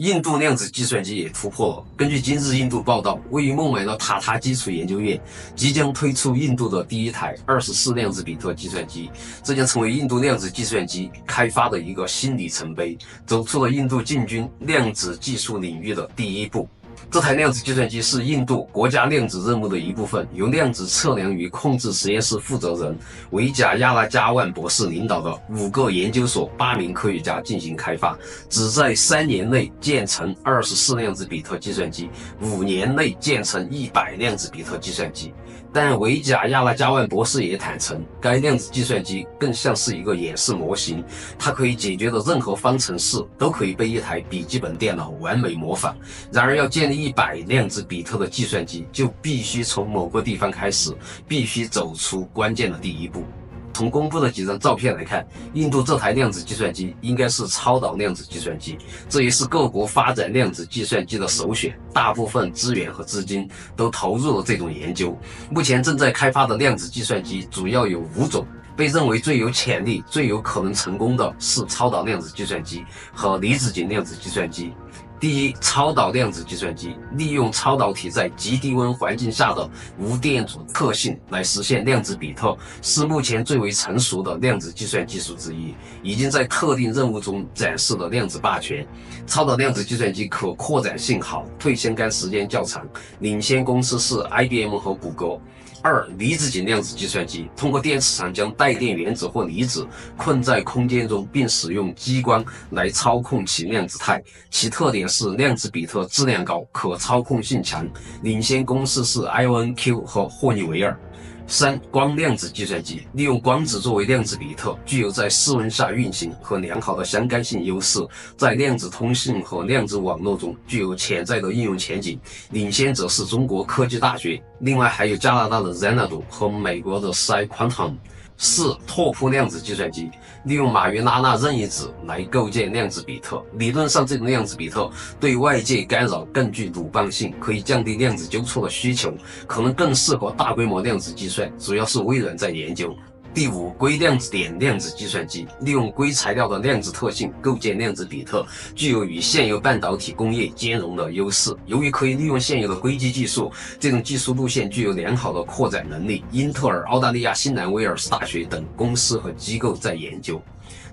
印度量子计算机也突破了。根据今日印度报道，位于孟买的塔塔基础研究院即将推出印度的第一台二十四量子比特计算机，这将成为印度量子计算机开发的一个新里程碑，走出了印度进军量子技术领域的第一步。这台量子计算机是印度国家量子任务的一部分，由量子测量与控制实验室负责人维贾亚拉加万博士领导的五个研究所八名科学家进行开发，旨在三年内建成二十四量子比特计算机，五年内建成一百量子比特计算机。但维贾亚拉加万博士也坦诚，该量子计算机更像是一个演示模型，它可以解决的任何方程式都可以被一台笔记本电脑完美模仿。然而，要建立一百量子比特的计算机，就必须从某个地方开始，必须走出关键的第一步。从公布的几张照片来看，印度这台量子计算机应该是超导量子计算机，这也是各国发展量子计算机的首选。大部分资源和资金都投入了这种研究。目前正在开发的量子计算机主要有五种，被认为最有潜力、最有可能成功的是超导量子计算机和离子阱量子计算机。第一，超导量子计算机利用超导体在极低温环境下的无电阻特性来实现量子比特，是目前最为成熟的量子计算技术之一，已经在特定任务中展示了量子霸权。超导量子计算机可扩展性好，退相干时间较长，领先公司是 IBM 和谷歌。二离子阱量子计算机通过电磁场将带电原子或离子困在空间中，并使用激光来操控其量子态。其特点是量子比特质量高，可操控性强。领先公司是 IonQ 和霍尼韦尔。三光量子计算机利用光子作为量子比特，具有在室温下运行和良好的相干性优势，在量子通信和量子网络中具有潜在的应用前景。领先者是中国科技大学，另外还有加拿大的 Xanadu 和美国的 Si Quantum。四拓扑量子计算机利用马云拉纳任意子来构建量子比特。理论上，这种量子比特对外界干扰更具鲁棒性，可以降低量子纠错的需求，可能更适合大规模量子计算，主要是微软在研究。第五，硅量子点量子计算机利用硅材料的量子特性构建量子比特，具有与现有半导体工业兼容的优势。由于可以利用现有的硅基技术，这种技术路线具有良好的扩展能力。英特尔、澳大利亚新南威尔士大学等公司和机构在研究。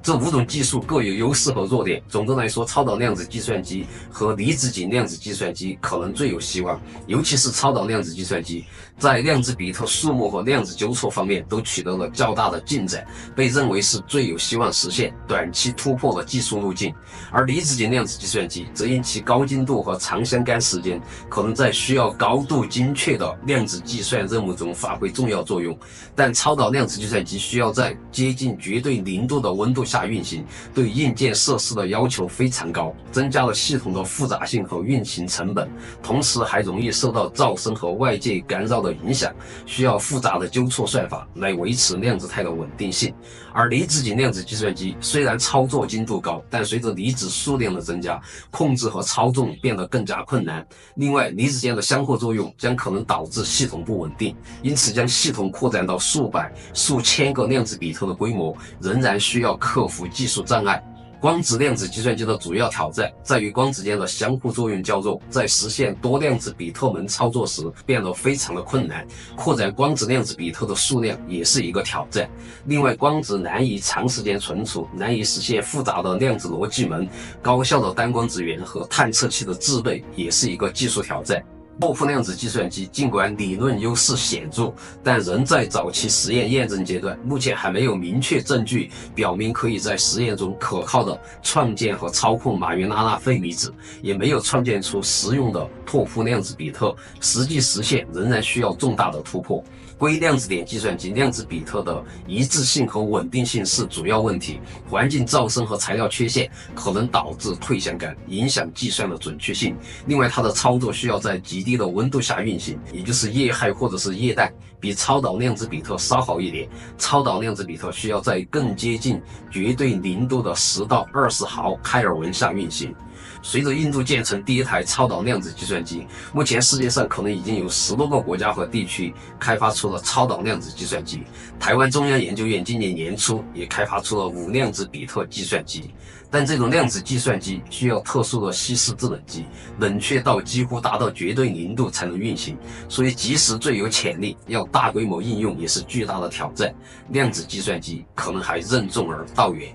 这五种技术各有优势和弱点。总的来说，超导量子计算机和离子阱量子计算机可能最有希望，尤其是超导量子计算机在量子比特数目和量子纠错方面都取得了较大的进展，被认为是最有希望实现短期突破的技术路径。而离子阱量子计算机则因其高精度和长相干时间，可能在需要高度精确的量子计算任务中发挥重要作用。但超导量子计算机需要在接近绝对零度的温温度下运行，对硬件设施的要求非常高，增加了系统的复杂性和运行成本，同时还容易受到噪声和外界干扰的影响，需要复杂的纠错算法来维持量子态的稳定性。而离子阱量子计算机虽然操作精度高，但随着离子数量的增加，控制和操纵变得更加困难。另外，离子间的相互作用将可能导致系统不稳定，因此将系统扩展到数百、数千个量子比特的规模，仍然需要克服技术障碍。光子量子计算机的主要挑战在于光子间的相互作用较弱，在实现多量子比特门操作时变得非常的困难。扩展光子量子比特的数量也是一个挑战。另外，光子难以长时间存储，难以实现复杂的量子逻辑门，高效的单光子源和探测器的制备也是一个技术挑战。拓扑量子计算机尽管理论优势显著，但仍在早期实验验证阶段。目前还没有明确证据表明可以在实验中可靠的创建和操控马约拉纳费离子，也没有创建出实用的拓扑量子比特。实际实现仍然需要重大的突破。硅量子点计算机量子比特的一致性和稳定性是主要问题。环境噪声和材料缺陷可能导致退相干，影响计算的准确性。另外，它的操作需要在极低的温度下运行，也就是液氦或者是液氮，比超导量子比特稍好一点。超导量子比特需要在更接近绝对零度的十到二十毫开尔文下运行。随着印度建成第一台超导量子计算机，目前世界上可能已经有十多个国家和地区开发出了超导量子计算机。台湾中央研究院今年年初也开发出了五量子比特计算机，但这种量子计算机需要特殊的稀释制冷机，冷却到几乎达到绝对零度才能运行。所以，即使最有潜力，要大规模应用也是巨大的挑战。量子计算机可能还任重而道远。